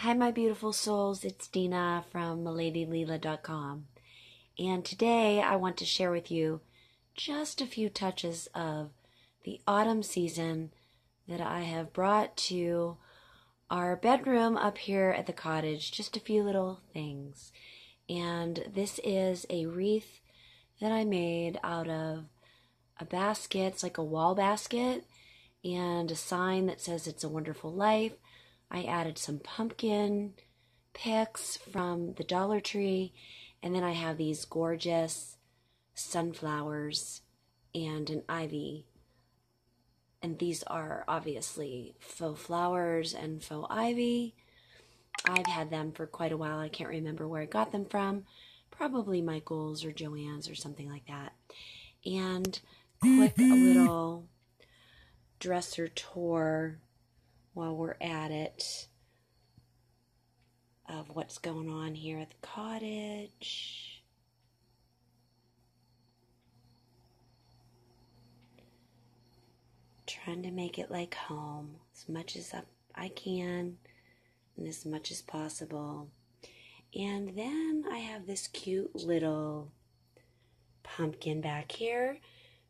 Hi, my beautiful souls. It's Dena from MiladyLeela.com. And today I want to share with you just a few touches of the autumn season that I have brought to our bedroom up here at the cottage. Just a few little things. And this is a wreath that I made out of a basket. It's like a wall basket and a sign that says it's a wonderful life. I added some pumpkin picks from the Dollar Tree, and then I have these gorgeous sunflowers and an ivy. And these are obviously faux flowers and faux ivy. I've had them for quite a while. I can't remember where I got them from. Probably Michael's or Joann's or something like that. And quick a little dresser tour while we're at it of what's going on here at the cottage. Trying to make it like home as much as I can and as much as possible. And then I have this cute little pumpkin back here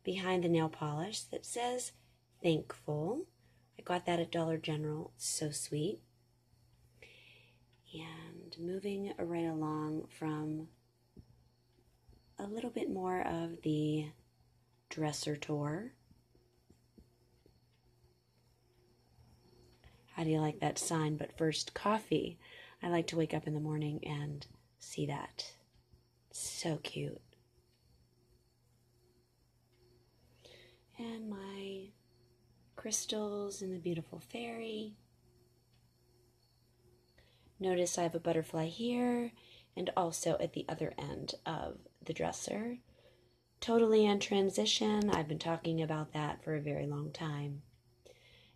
behind the nail polish that says thankful. Got that at Dollar General. So sweet. And moving right along from a little bit more of the dresser tour. How do you like that sign? But first, coffee. I like to wake up in the morning and see that. So cute. And my crystals and the beautiful fairy. Notice I have a butterfly here and also at the other end of the dresser. Totally in transition. I've been talking about that for a very long time.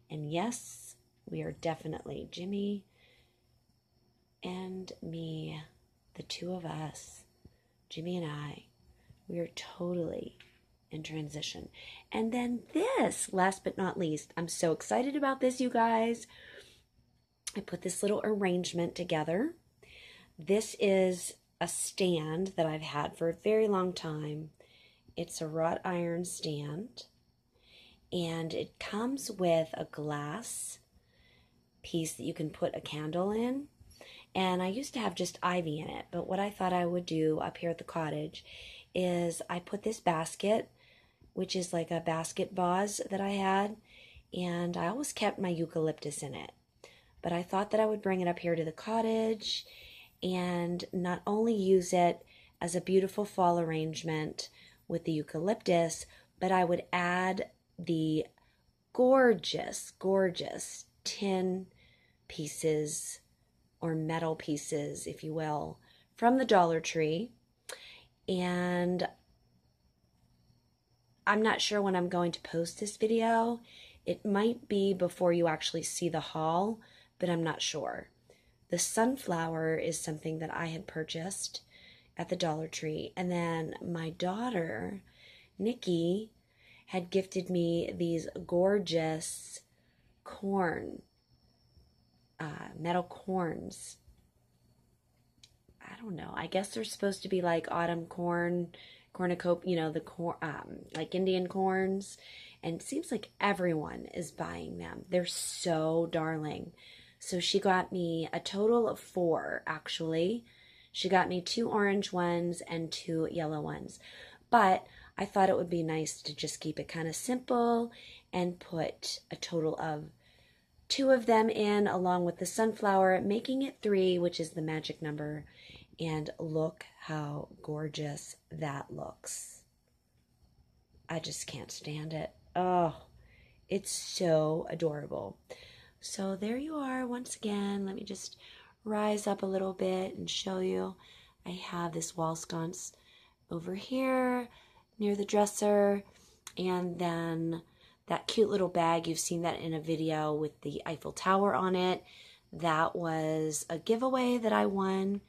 And yes, we are definitely Jimmy and me, the two of us, Jimmy and I, we are totally in transition. And then this, last but not least, I'm so excited about this, you guys. I put this little arrangement together. This is a stand that I've had for a very long time. It's a wrought iron stand, and it comes with a glass piece that you can put a candle in. And I used to have just ivy in it, but what I thought I would do up here at the cottage is I put this basket which is like a basket vase that I had, and I always kept my eucalyptus in it. But I thought that I would bring it up here to the cottage and not only use it as a beautiful fall arrangement with the eucalyptus, but I would add the gorgeous, gorgeous tin pieces or metal pieces, if you will, from the Dollar Tree. And I'm not sure when I'm going to post this video. It might be before you actually see the haul, but I'm not sure. The sunflower is something that I had purchased at the Dollar Tree. And then my daughter, Nikki, had gifted me these gorgeous corn, uh, metal corns. I don't know. I guess they're supposed to be like autumn corn cornucopia, you know, the corn, um, like Indian corns. And it seems like everyone is buying them. They're so darling. So she got me a total of four, actually. She got me two orange ones and two yellow ones. But I thought it would be nice to just keep it kind of simple and put a total of two of them in along with the sunflower, making it three, which is the magic number. And look how gorgeous that looks. I just can't stand it. Oh, it's so adorable. So there you are once again. Let me just rise up a little bit and show you. I have this wall sconce over here near the dresser and then that cute little bag you've seen that in a video with the Eiffel Tower on it that was a giveaway that I won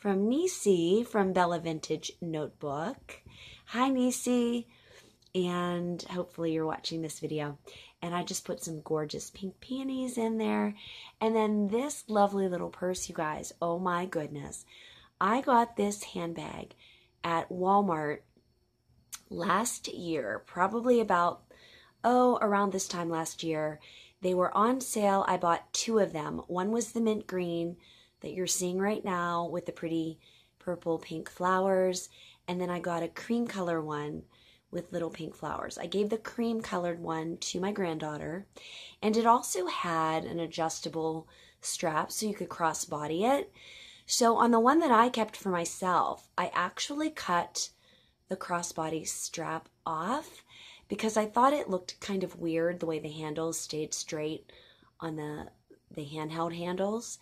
from Nisi from Bella Vintage Notebook. Hi, Nisi. And hopefully you're watching this video. And I just put some gorgeous pink peonies in there. And then this lovely little purse, you guys. Oh my goodness. I got this handbag at Walmart last year, probably about, oh, around this time last year. They were on sale. I bought two of them. One was the mint green that you're seeing right now with the pretty purple pink flowers. And then I got a cream color one with little pink flowers. I gave the cream colored one to my granddaughter. And it also had an adjustable strap so you could cross body it. So on the one that I kept for myself, I actually cut the crossbody strap off because I thought it looked kind of weird the way the handles stayed straight on the the handheld handles.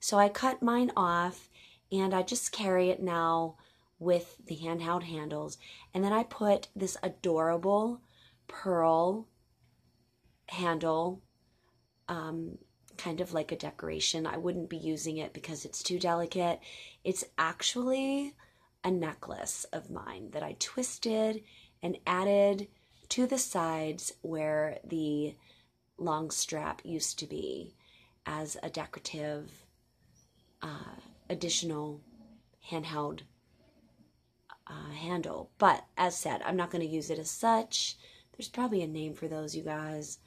So I cut mine off and I just carry it now with the handheld handles. And then I put this adorable pearl handle, um, kind of like a decoration. I wouldn't be using it because it's too delicate. It's actually a necklace of mine that I twisted and added to the sides where the long strap used to be as a decorative uh, additional handheld uh, handle. But as said, I'm not going to use it as such. There's probably a name for those, you guys,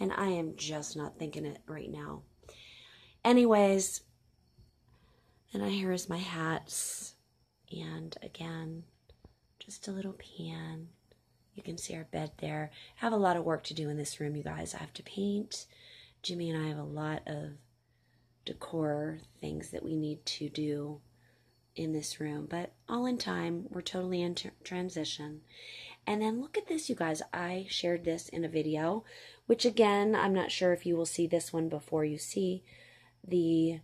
and I am just not thinking it right now. Anyways, and here is my hats, and again, just a little pan. You can see our bed there. I have a lot of work to do in this room, you guys. I have to paint. Jimmy and I have a lot of decor things that we need to do in this room, but all in time. We're totally in transition. And then look at this, you guys. I shared this in a video, which again, I'm not sure if you will see this one before you see the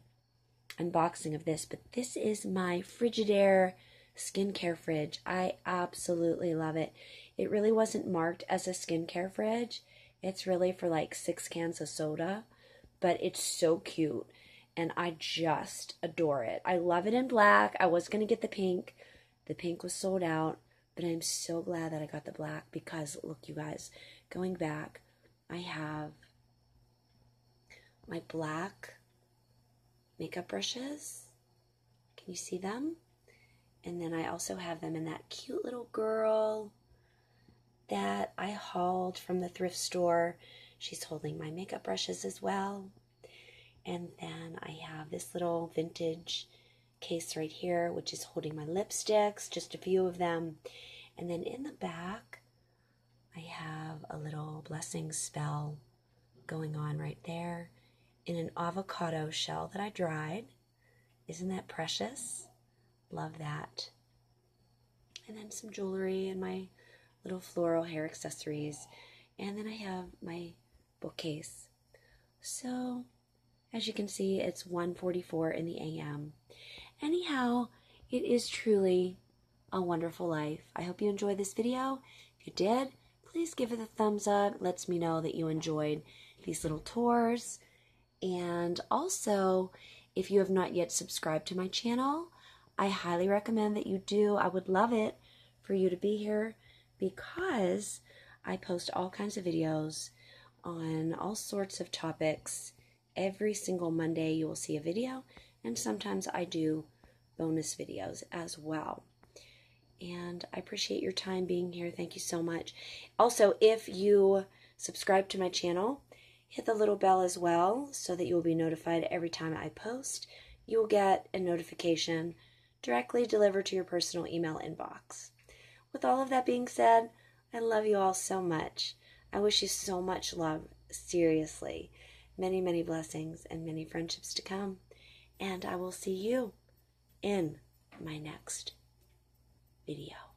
unboxing of this, but this is my Frigidaire skincare fridge. I absolutely love it. It really wasn't marked as a skincare fridge. It's really for like six cans of soda, but it's so cute and I just adore it. I love it in black. I was going to get the pink. The pink was sold out, but I'm so glad that I got the black because look you guys, going back, I have my black makeup brushes. Can you see them? And then I also have them in that cute little girl that I hauled from the thrift store. She's holding my makeup brushes as well. And then I have this little vintage case right here, which is holding my lipsticks, just a few of them. And then in the back, I have a little blessing spell going on right there in an avocado shell that I dried. Isn't that precious? Love that. And then some jewelry and my little floral hair accessories. And then I have my bookcase. So as you can see, it's 1:44 in the AM. Anyhow, it is truly a wonderful life. I hope you enjoyed this video. If you did, please give it a thumbs up. It Lets me know that you enjoyed these little tours. And also, if you have not yet subscribed to my channel, I highly recommend that you do. I would love it for you to be here because I post all kinds of videos on all sorts of topics Every single Monday, you will see a video, and sometimes I do bonus videos as well. And I appreciate your time being here. Thank you so much. Also, if you subscribe to my channel, hit the little bell as well so that you will be notified every time I post. You will get a notification directly delivered to your personal email inbox. With all of that being said, I love you all so much. I wish you so much love, seriously many, many blessings and many friendships to come. And I will see you in my next video.